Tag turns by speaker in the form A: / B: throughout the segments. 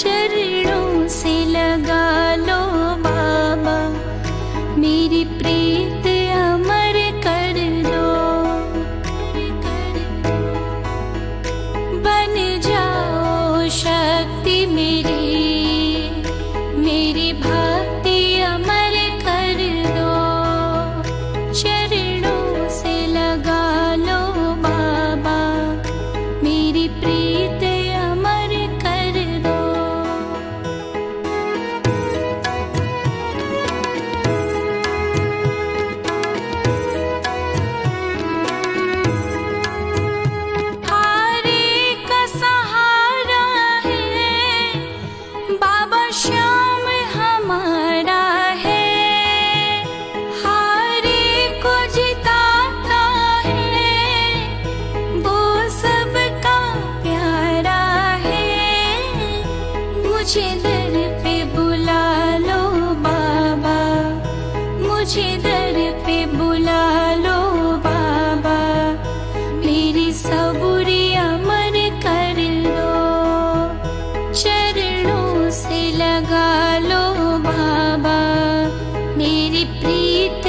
A: चरणो लो बाबा। मेरि प्रीति अमर कर लो बन ज शक्ति मे मेरि भा बला लो बाबा। दर् बला लो बाबा। मेरि सबुरी अमन कर् लो। चरण लो बाबा। मे प्रीति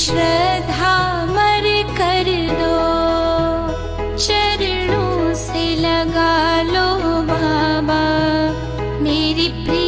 A: श्रद्धा मरकर चरणो लगालो बा मे प्रि